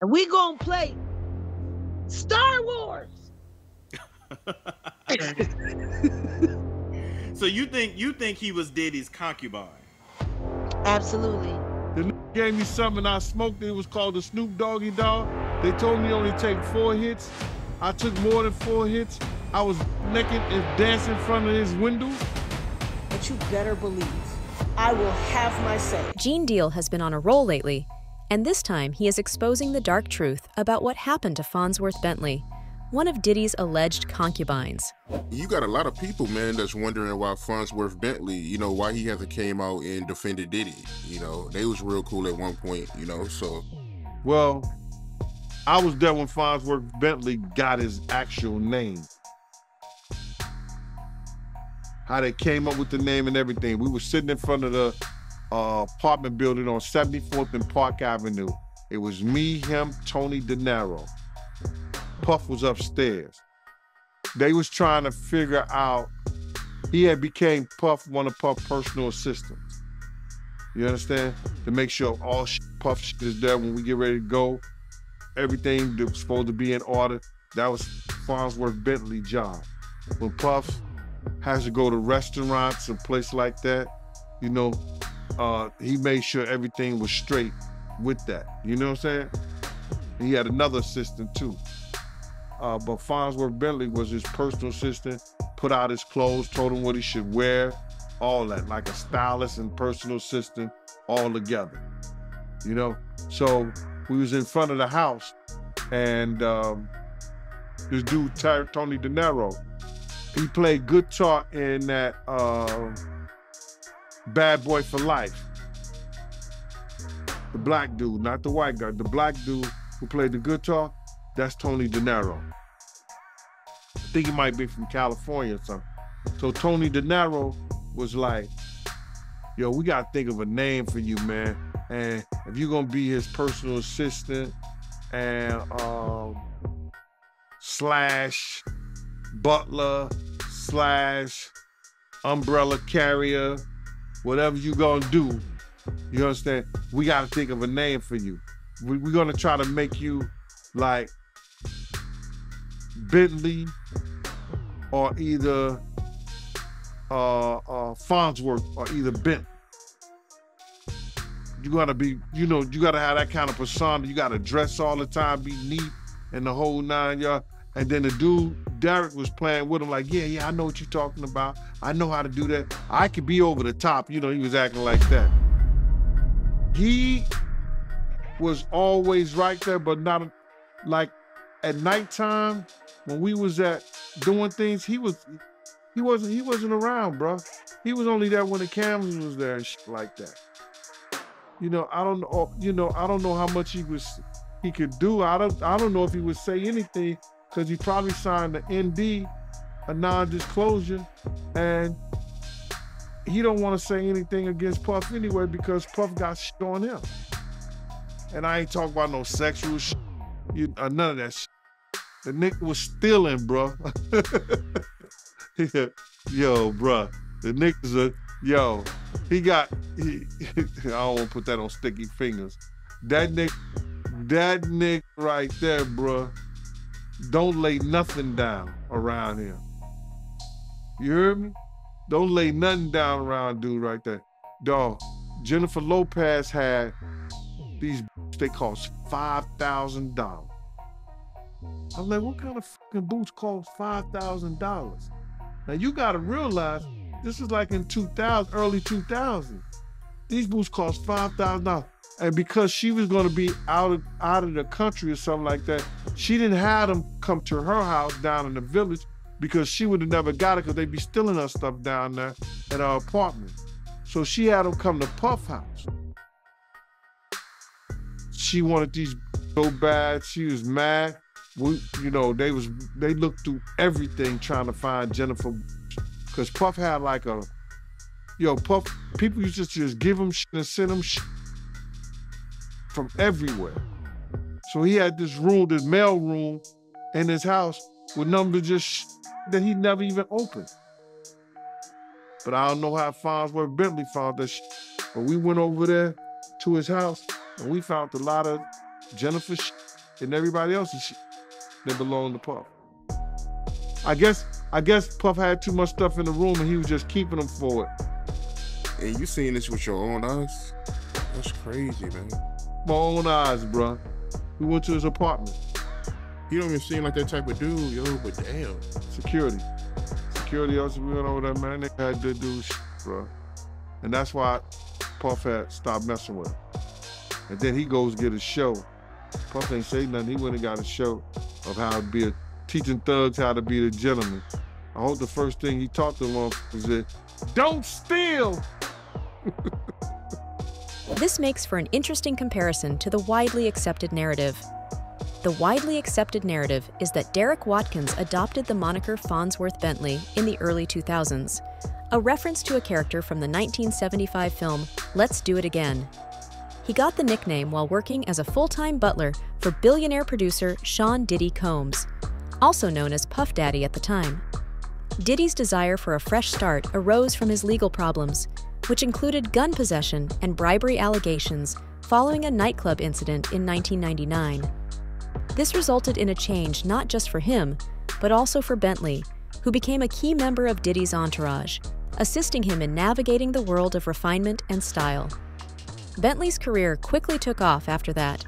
and we gonna play Star Wars. so you think you think he was Diddy's concubine? Absolutely. The gave me something I smoked. It was called the Snoop Doggy Dog. They told me only take four hits. I took more than four hits. I was naked and dancing in front of his window. But you better believe I will have my say. Gene Deal has been on a roll lately, and this time he is exposing the dark truth about what happened to Fonzworth Bentley, one of Diddy's alleged concubines. You got a lot of people, man, that's wondering why Fonzworth Bentley, you know, why he hasn't came out and defended Diddy. You know, they was real cool at one point, you know, so. Well, I was there when Fonzworth Bentley got his actual name. How they came up with the name and everything. We were sitting in front of the uh, apartment building on 74th and Park Avenue. It was me, him, Tony De. Puff was upstairs. They was trying to figure out. He had became Puff one of Puff personal assistants. You understand? To make sure all Puff shit is there when we get ready to go. Everything that was supposed to be in order. That was Fonzworth Bentley job. When Puff has to go to restaurants and places like that, you know, uh, he made sure everything was straight with that. You know what I'm saying? He had another assistant too. Uh, but Fonzworth Bentley was his personal assistant, put out his clothes, told him what he should wear, all that, like a stylist and personal assistant all together. You know? So we was in front of the house and um, this dude, Tony De Niro, he played guitar in that uh, Bad Boy for Life. The black dude, not the white guy, the black dude who played the guitar, that's Tony De Niro. I think he might be from California or something. So Tony De Niro was like, yo, we gotta think of a name for you, man. And if you're gonna be his personal assistant and um, slash butler slash umbrella carrier, whatever you gonna do, you understand? We gotta think of a name for you. We, we're gonna try to make you like Bentley or either uh, uh, Fonzworth or either Bent. You gotta be, you know, you gotta have that kind of persona. You gotta dress all the time, be neat, and the whole nine yard. And then the dude, Derek, was playing with him, like, yeah, yeah, I know what you're talking about. I know how to do that. I could be over the top. You know, he was acting like that. He was always right there, but not like at nighttime when we was at doing things, he was he wasn't he wasn't around, bro. He was only there when the cameras was there and shit like that. You know, I don't know. You know, I don't know how much he was he could do. I don't I don't know if he would say anything because he probably signed the ND, a non-disclosure, and he don't want to say anything against Puff anyway because Puff got shit on him. And I ain't talking about no sexual shit, you, uh, none of that shit. The nigga was stealing, bro. yo, bro. The niggas are, yo, he got, he, I don't want to put that on sticky fingers. That nigga, that nigga right there, bro, don't lay nothing down around him. You heard me? Don't lay nothing down around dude right there. Dog, Jennifer Lopez had these, they cost $5,000. I'm like, what kind of fucking boots cost $5,000? Now you gotta realize this is like in 2000, early 2000. These boots cost $5,000. And because she was gonna be out of, out of the country or something like that, she didn't have them come to her house down in the village because she would have never got it because they'd be stealing her stuff down there at our apartment. So she had them come to Puff House. She wanted these so bad. She was mad. We, you know, they was they looked through everything trying to find Jennifer, because Puff had like a, yo, Puff. People used to just give him shit and send him shit from everywhere. So he had this room, this mail room, in his house with numbers just that he never even opened. But I don't know how Fonzworth Bentley found shit. But we went over there to his house and we found a lot of Jennifer and everybody else's that belonged to Puff. I guess I guess Puff had too much stuff in the room and he was just keeping them for it. And you seeing this with your own eyes? That's crazy, man. My own eyes, bruh. We went to his apartment. He don't even seem like that type of dude, yo. But damn, Security. Security also we went over there, man. They had to do shit, bruh. And that's why Puff had stopped messing with him. And then he goes get a show. Puff ain't say nothing. He went and got a show of how to be a teaching thugs how to be the gentleman. I hope the first thing he taught them on was that don't steal. This makes for an interesting comparison to the widely accepted narrative. The widely accepted narrative is that Derek Watkins adopted the moniker Fonzworth Bentley in the early 2000s, a reference to a character from the 1975 film Let's Do It Again. He got the nickname while working as a full time butler for billionaire producer Sean Diddy Combs, also known as Puff Daddy at the time. Diddy's desire for a fresh start arose from his legal problems, which included gun possession and bribery allegations following a nightclub incident in 1999. This resulted in a change not just for him, but also for Bentley, who became a key member of Diddy's entourage, assisting him in navigating the world of refinement and style. Bentley's career quickly took off after that.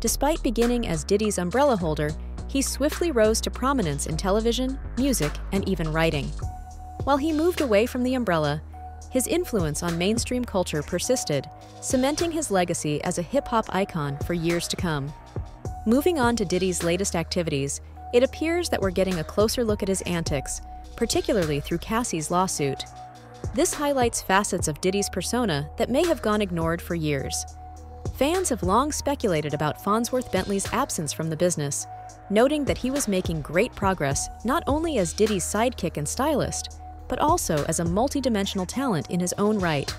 Despite beginning as Diddy's umbrella holder, he swiftly rose to prominence in television, music, and even writing. While he moved away from the umbrella, his influence on mainstream culture persisted, cementing his legacy as a hip hop icon for years to come. Moving on to Diddy's latest activities, it appears that we're getting a closer look at his antics, particularly through Cassie's lawsuit. This highlights facets of Diddy's persona that may have gone ignored for years. Fans have long speculated about Fonzworth Bentley's absence from the business, noting that he was making great progress not only as Diddy's sidekick and stylist, but also as a multidimensional talent in his own right.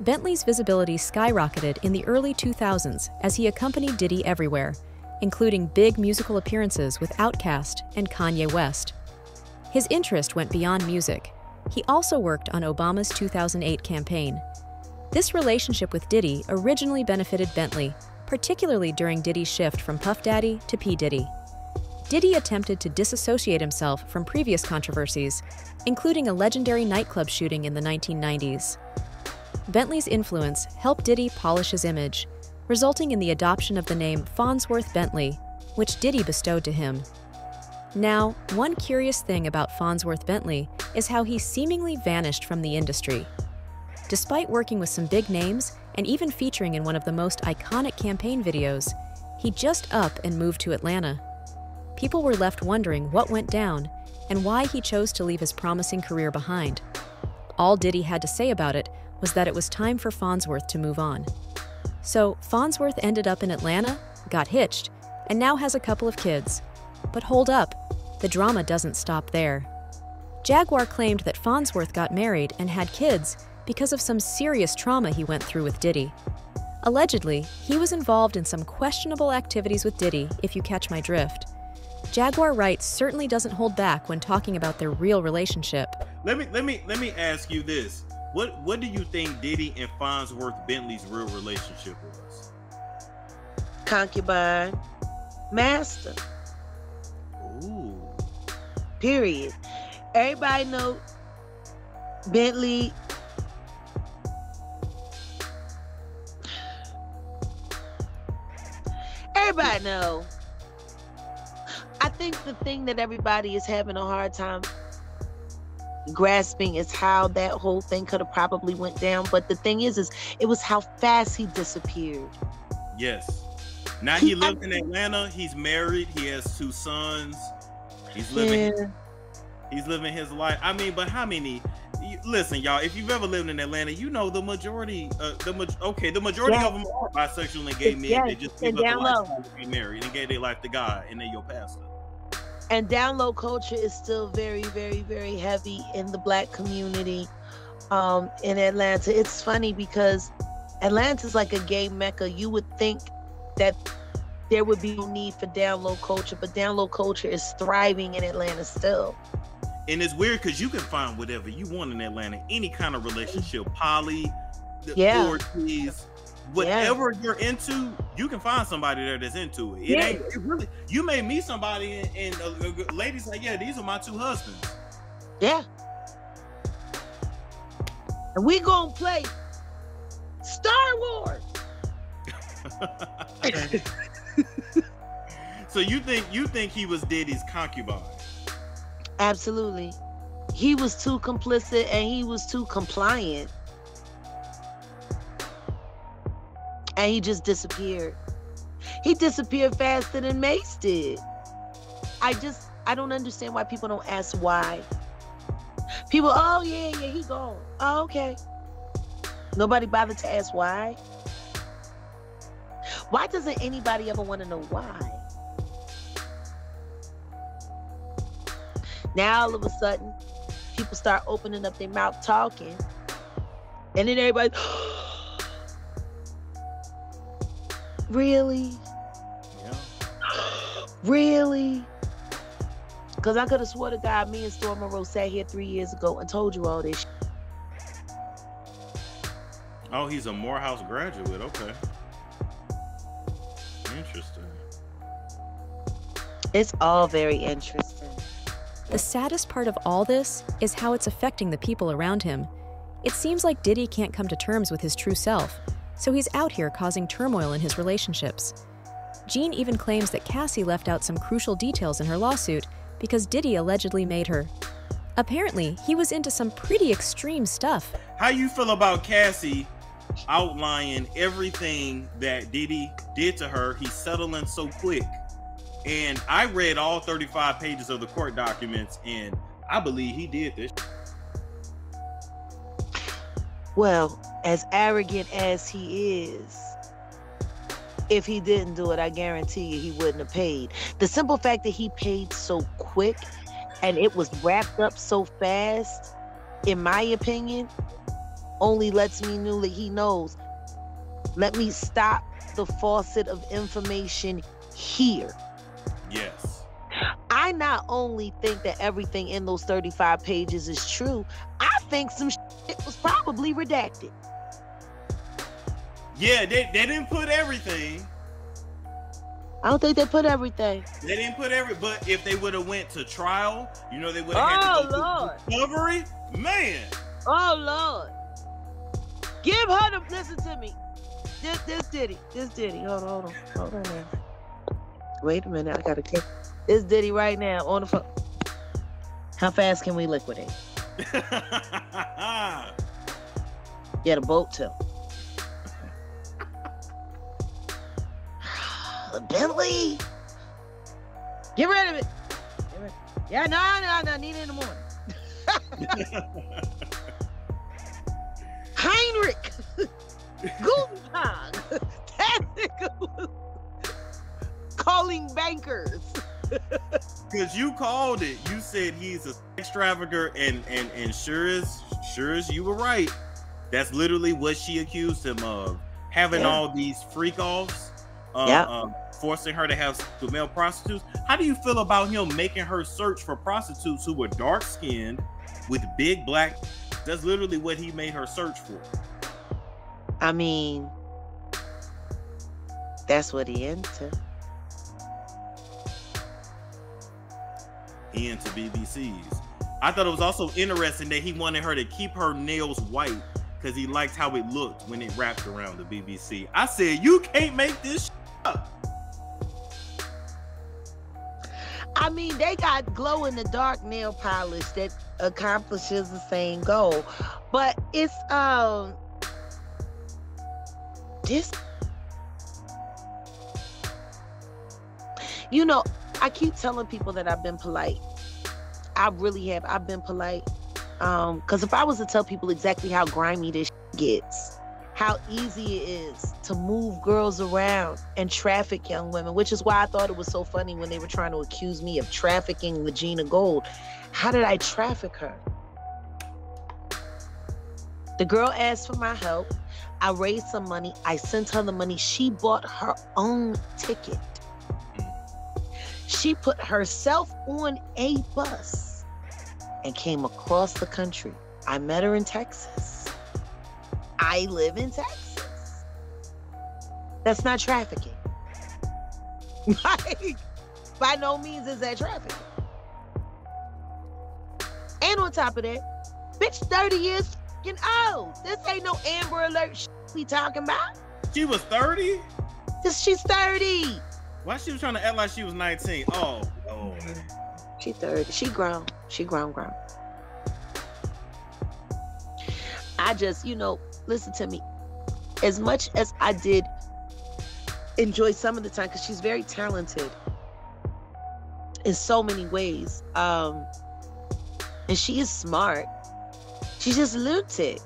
Bentley's visibility skyrocketed in the early 2000s as he accompanied Diddy everywhere, including big musical appearances with Outkast and Kanye West. His interest went beyond music. He also worked on Obama's 2008 campaign. This relationship with Diddy originally benefited Bentley, particularly during Diddy's shift from Puff Daddy to P. Diddy. Diddy attempted to disassociate himself from previous controversies, including a legendary nightclub shooting in the 1990s. Bentley's influence helped Diddy polish his image, resulting in the adoption of the name Fonzworth Bentley, which Diddy bestowed to him. Now, one curious thing about Fonzworth Bentley is how he seemingly vanished from the industry. Despite working with some big names and even featuring in one of the most iconic campaign videos, he just up and moved to Atlanta. People were left wondering what went down and why he chose to leave his promising career behind. All Diddy had to say about it was that it was time for Fonzworth to move on. So, Fonzworth ended up in Atlanta, got hitched, and now has a couple of kids. But hold up, the drama doesn't stop there. Jaguar claimed that Fonzworth got married and had kids because of some serious trauma he went through with Diddy. Allegedly, he was involved in some questionable activities with Diddy, if you catch my drift. Jaguar Wright certainly doesn't hold back when talking about their real relationship. Let me let me let me ask you this: what what do you think Diddy and Fonzworth Bentley's real relationship was? Concubine, master. Ooh, Period. Everybody know Bentley. Everybody know. I think the thing that everybody is having a hard time grasping is how that whole thing could have probably went down. But the thing is, is it was how fast he disappeared. yes. Now he lives in Atlanta. He's married. He has two sons. He's living. Yeah. He's living his life. I mean, but how many? Listen, y'all. If you've ever lived in Atlanta, you know the majority. Uh, the ma- okay, the majority Yes. of them are bisexual and gay men. Yes, They just give up down the low. to be married and gave their life to God, and they're your pastor. and down low culture is still very very very heavy in the black community um in atlanta it's funny because atlanta's like a gay mecca you would think that there would be no need for down low culture but down low culture is thriving in atlanta still And it's weird because you can find whatever you want in Atlanta, any kind of relationship, poly, the Yeah. orgies, whatever yeah. you're into, you can find somebody there that's into it. It yeah. ain't it really. You may meet somebody and, and uh, ladies like, yeah, these are my two husbands. Yeah. And we gonna play Star Wars. so you think you think he was Diddy's concubine? Absolutely. He was too complicit and he was too compliant. And he just disappeared. He disappeared faster than Mase did. I just I don't understand why people don't ask why. People, oh yeah, yeah, he gone. Oh, okay. Nobody bothered to ask why. Why doesn't anybody ever want to know why? Now all of a sudden, people start opening up their mouth talking, and then everybody, really, yeah. really. Because I could have swore to God, me and Storm Monroe sat here three years ago and told you all this. Oh, he's a Morehouse graduate. Okay. Interesting. It's all very interesting. The saddest part of all this is how it's affecting the people around him. It seems like Diddy can't come to terms with his true self, so he's out here causing turmoil in his relationships. Gene even claims that Cassie left out some crucial details in her lawsuit because Diddy allegedly made her. Apparently, he was into some pretty extreme stuff. How you feel about Cassie outlining everything that Diddy did to her? He's settling so quick. And I read all 35 pages of the court documents, and I believe he did this. Well, as arrogant as he is, if he didn't do it, I guarantee you he wouldn't have paid. The simple fact that he paid so quick and it was wrapped up so fast, in my opinion, only lets me know that he knows. Let me stop the faucet of information here. Yes. I not only think that everything in those 35 pages is true, I think some shit was probably redacted. Yeah, they, they didn't put everything. I don't think they put everything. They didn't put every, but if they would have went to trial, you know, they would have oh, had to oh, go Lord. discovery. Man. Oh Lord. Give her the listen to me. This this Diddy. This Diddy. Hold on, hold on. Hold on. Wait a minute. I gotta get this Diddy right now on the phone. How fast can we liquidate? yeah, the boat too. the Bentley. Get rid of it. Rid. Yeah, no, no, no, need it in the morning. Heinrich Gutentag. Bankers. Cause you called it. You said he's a sex trafficker, and and and sure as sure as you were right. That's literally what she accused him of. Having yeah. all these freak offs. Uh, yeah. Um, forcing her to have with male prostitutes. How do you feel about him making her search for prostitutes who were dark skinned with big black? That's literally what he made her search for. I mean, that's what he into. Into BBCs. I thought it was also interesting that he wanted her to keep her nails white because he liked how it looked when it wrapped around the BBC. I said, you can't make this up. I mean, they got glow in the dark nail polish that accomplishes the same goal. But it's um this you know, I keep telling people that I've been polite. I really have. I've been polite. Um, because if I was to tell people exactly how grimy this gets, how easy it is to move girls around and traffic young women, which is why I thought it was so funny when they were trying to accuse me of trafficking Regina Gold. How did I traffic her? The girl asked for my help. I raised some money. I sent her the money. She bought her own ticket. She put herself on a bus and came across the country. I met her in Texas. I live in Texas. That's not trafficking. like, by no means is that trafficking. And on top of that, bitch, 30 years fucking old. This ain't no Amber Alert shit we talking about. She was 30? This she's 30. Why she was trying to act like she was 19? Oh, oh. She 30. She grown. She grown, grown. I just, you know, listen to me. As much as I did enjoy some of the time, because she's very talented in so many ways. Um, and she is smart. She just looked it.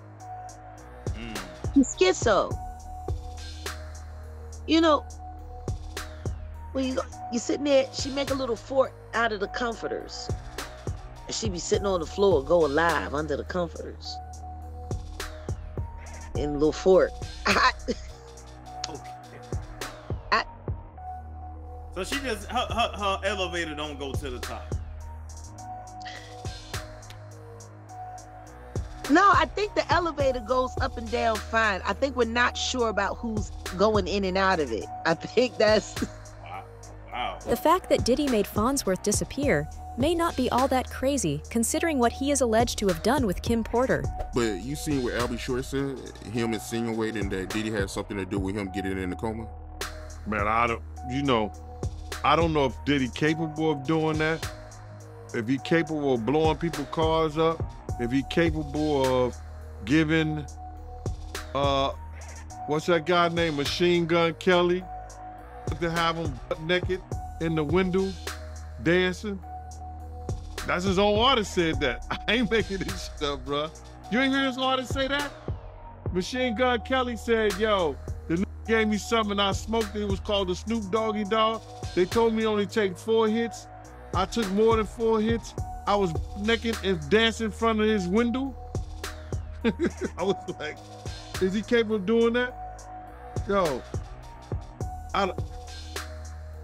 Mm. She's schizo. You know, when you go, you sitting there, she make a little fort out of the comforters. And she be sitting on the floor, go alive under the comforters. In a little fort. I, I- So she just her, her her elevator don't go to the top. no, I think the elevator goes up and down fine. I think we're not sure about who's going in and out of it. I think that's Wow. Wow. The fact that Diddy made Fonzworth disappear may not be all that crazy, considering what he is alleged to have done with Kim Porter. But you seen what Al B. Sure said? Him insinuating that Diddy had something to do with him getting in the coma? Man, I don't, you know, I don't know if Diddy capable of doing that. If he capable of blowing people cars up, if he capable of giving, uh, what's that guy named Machine Gun Kelly, to have him naked in the window dancing. That's his own artist said that. I ain't making this shit up, bruh. You ain't hear his artist say that? Machine Gun Kelly said, yo, the n- gave me something I smoked. It was called the Snoop Doggy Dog. They told me only take four hits. I took more than four hits. I was naked and dancing in front of his window. I was like, is he capable of doing that? Yo, I, don't-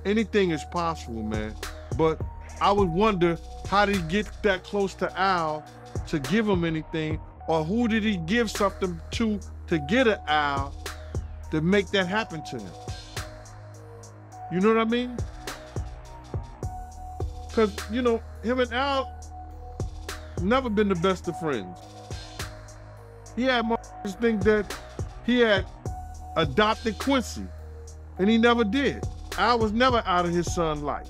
anything is possible, man. But I would wonder how did he get that close to Al to give him anything, or who did he give something to to get an Al to make that happen to him? You know what I mean? Cause you know him and Al never been the best of friends. He had motherfuckers think that he had adopted Quincy, and he never did. Al was never out of his son's life.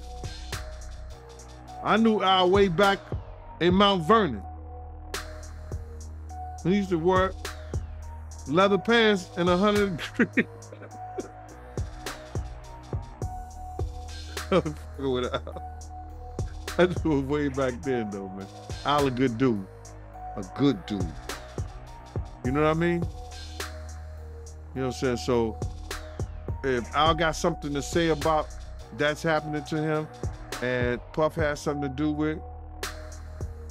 I knew our way back in Mount Vernon. He used to wear leather pants and a hundred degree. I'm with Al. I knew it way back then though, man. Al a good dude. A good dude. You know what I mean? You know what I'm saying? So if Al got something to say about that's happening to him and Puff has something to do with,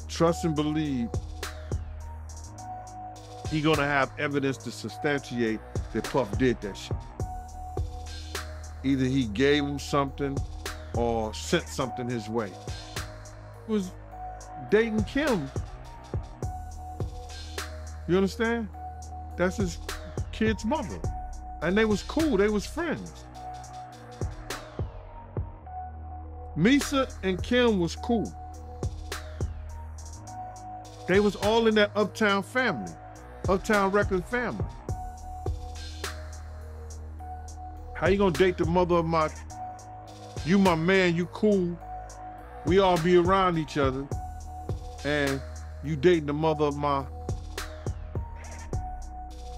trust and believe he gonna have evidence to substantiate that Puff did that shit. Either he gave him something or sent something his way. He was dating Kim. You understand? That's his kid's mother. And they was cool, they was friends. Misa and Kim was cool. They was all in that Uptown family, Uptown Record family. How you gonna date the mother of my, you my man, you cool, we all be around each other, and you dating the mother of my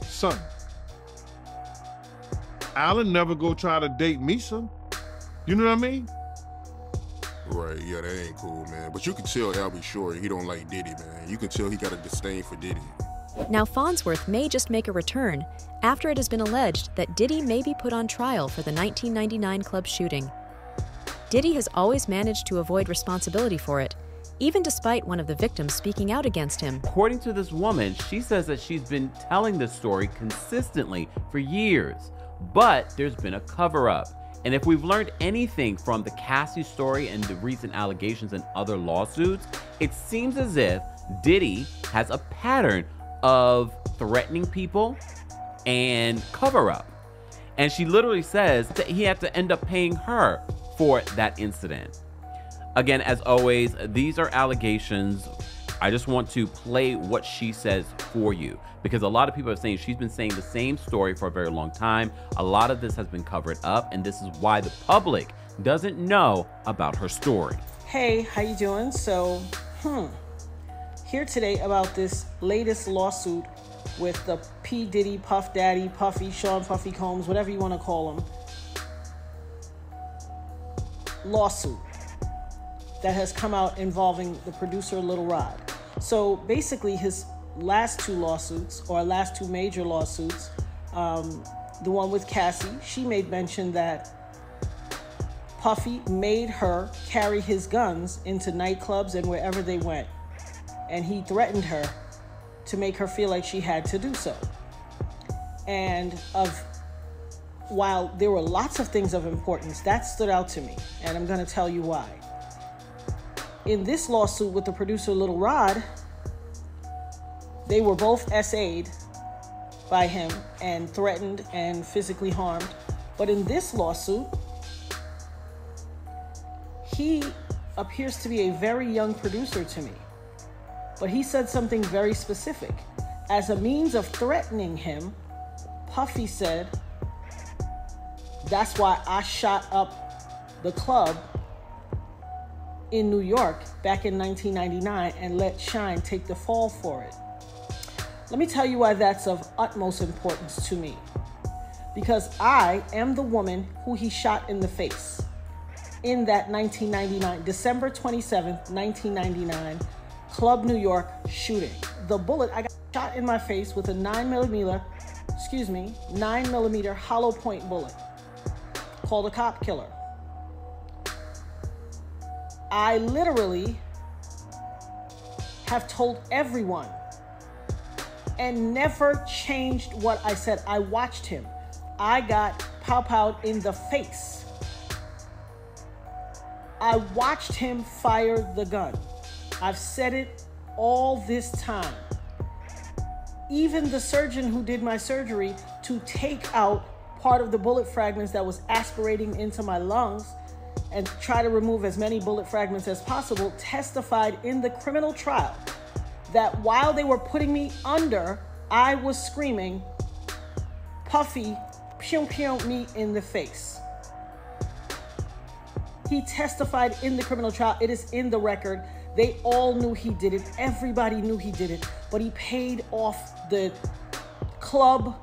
son. Alan never go try to date Misa. You know what I mean? Right, yeah, that ain't cool, man. But you can tell Al B. Sure he don't like Diddy, man. You can tell he got a disdain for Diddy. Now, Fonzworth may just make a return after it has been alleged that Diddy may be put on trial for the 1999 club shooting. Diddy has always managed to avoid responsibility for it, even despite one of the victims speaking out against him. According to this woman, she says that she's been telling this story consistently for years, but there's been a cover up. And if we've learned anything from the Cassie story and the recent allegations and other lawsuits, it seems as if Diddy has a pattern of threatening people and cover up. And she literally says that he had to end up paying her for that incident. Again, as always, these are allegations. I just want to play what she says for you because a lot of people are saying she's been saying the same story for a very long time. A lot of this has been covered up, and this is why the public doesn't know about her story. Hey, how you doing? So, hmm, here today about this latest lawsuit with the P Diddy, Puff Daddy, Puffy, Sean Puffy Combs, whatever you want to call him, lawsuit that has come out involving the producer Little Rod. So basically, his last two lawsuits, or last two major lawsuits, um, the one with Cassie, she made mention that Puffy made her carry his guns into nightclubs and wherever they went. And he threatened her to make her feel like she had to do so. And of while there were lots of things of importance, that stood out to me, and I'm going to tell you why. In this lawsuit with the producer Little Rod, they were both SA'd by him and threatened and physically harmed. But in this lawsuit, he appears to be a very young producer to me. But he said something very specific. As a means of threatening him, Puffy said, That's why I shot up the club in New York back in 1999 and let Shyne take the fall for it. Let me tell you why that's of utmost importance to me. Because I am the woman who he shot in the face in that 1999, December 27th, 1999, Club New York shooting. The bullet, I got shot in my face with a 9 millimeter, excuse me, 9 millimeter hollow point bullet called a cop killer. I literally have told everyone and never changed what I said. I watched him. I got pow pow in the face. I watched him fire the gun. I've said it all this time. Even the surgeon who did my surgery to take out part of the bullet fragments that was aspirating into my lungs and try to remove as many bullet fragments as possible testified in the criminal trial that while they were putting me under, I was screaming, Puffy, pew pew me in the face. He testified in the criminal trial. It is in the record. They all knew he did it. Everybody knew he did it. But he paid off the club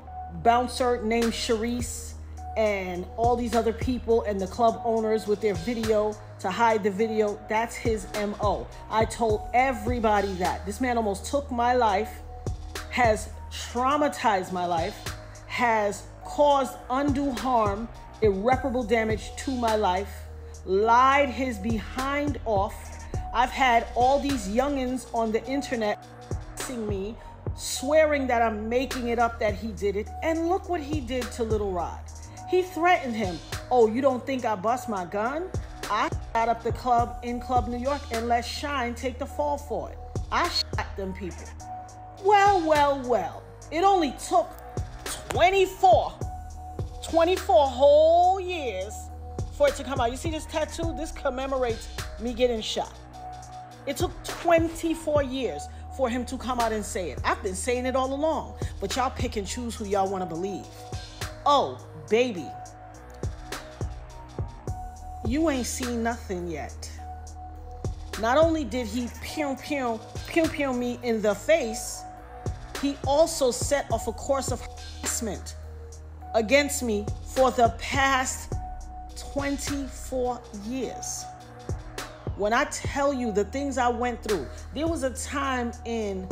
bouncer named Sharice and all these other people and the club owners with their video to hide the video. That's his MO. I told everybody that. This man almost took my life, has traumatized my life, has caused undue harm, irreparable damage to my life lied his behind off. I've had all these youngins on the internet seeing me, swearing that I'm making it up that he did it. And look what he did to Little Rod. He threatened him. Oh, you don't think I bust my gun? I shot up the club in Club New York and let Shyne take the fall for it. I shot them people. Well, well, well. It only took 24, 24 whole years for it to come out. You see this tattoo? This commemorates me getting shot. It took 24 years for him to come out and say it. I've been saying it all along, but y'all pick and choose who y'all want to believe. Oh, baby, you ain't seen nothing yet. Not only did he pew pew pew pew me in the face, he also set off a course of harassment against me for the past 24 years. When I tell you the things I went through, there was a time in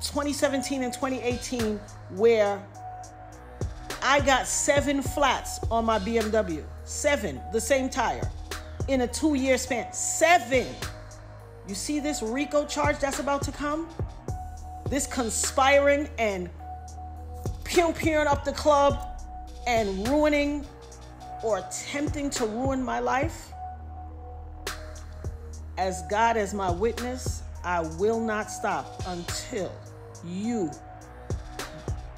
2017 and 2018 where I got seven flats on my BMW. Seven, the same tire, in a two year span. Seven. You see this RICO charge that's about to come? This conspiring and pew pewing up the club and ruining or attempting to ruin my life, as God as my witness, I will not stop until you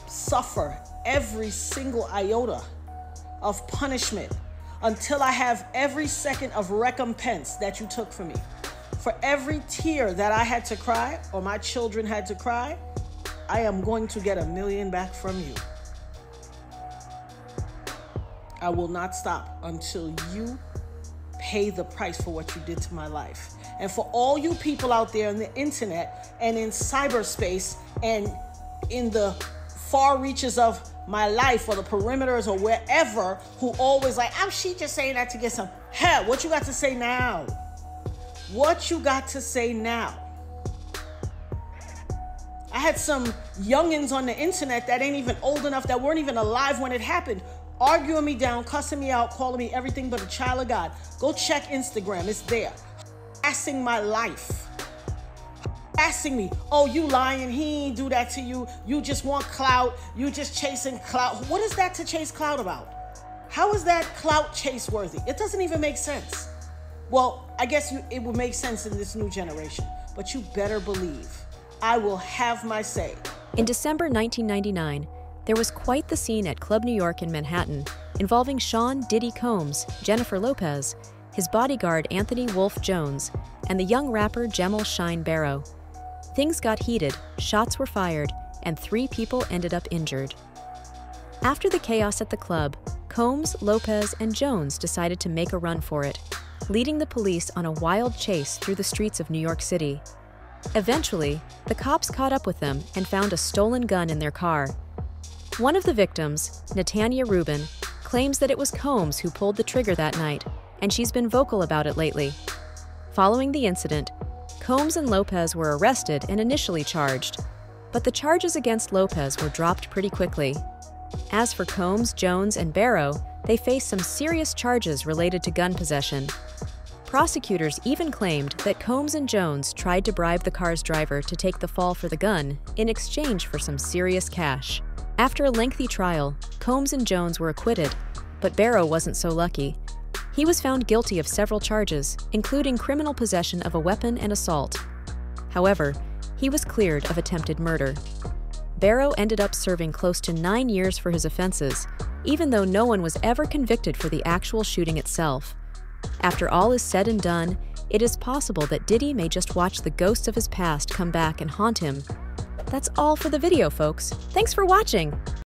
suffer every single iota of punishment until I have every second of recompense that you took from me. For every tear that I had to cry or my children had to cry, I am going to get a million back from you. I will not stop until you pay the price for what you did to my life. And for all you people out there on the internet and in cyberspace and in the far reaches of my life or the perimeters or wherever who always like, I'm she just saying that to get some. Hell, what you got to say now? What you got to say now? I had some youngins on the internet that ain't even old enough, that weren't even alive when it happened, arguing me down, cussing me out, calling me everything but a child of God. Go check Instagram, it's there. Asking my life. Asking me, oh, you lying, he ain't do that to you. You just want clout, you just chasing clout. What is that to chase clout about? How is that clout chase worthy? It doesn't even make sense. Well, I guess you, it would make sense in this new generation, but you better believe I will have my say. In December 1999, there was quite the scene at Club New York in Manhattan involving Sean Diddy Combs, Jennifer Lopez, his bodyguard Anthony Wolf Jones, and the young rapper Jamal Shyne Barrow. Things got heated, shots were fired, and three people ended up injured. After the chaos at the club, Combs, Lopez, and Jones decided to make a run for it, leading the police on a wild chase through the streets of New York City. Eventually, the cops caught up with them and found a stolen gun in their car. One of the victims, Natania Reuben, claims that it was Combs who pulled the trigger that night, and she's been vocal about it lately. Following the incident, Combs and Lopez were arrested and initially charged, but the charges against Lopez were dropped pretty quickly. As for Combs, Jones, and Barrow, they faced some serious charges related to gun possession. Prosecutors even claimed that Combs and Jones tried to bribe the car's driver to take the fall for the gun in exchange for some serious cash. After a lengthy trial, Combs and Jones were acquitted, but Barrow wasn't so lucky. He was found guilty of several charges, including criminal possession of a weapon and assault. However, he was cleared of attempted murder. Barrow ended up serving close to nine years for his offenses, even though no one was ever convicted for the actual shooting itself. After all is said and done, it is possible that Diddy may just watch the ghosts of his past come back and haunt him. That's all for the video, folks. Thanks for watching!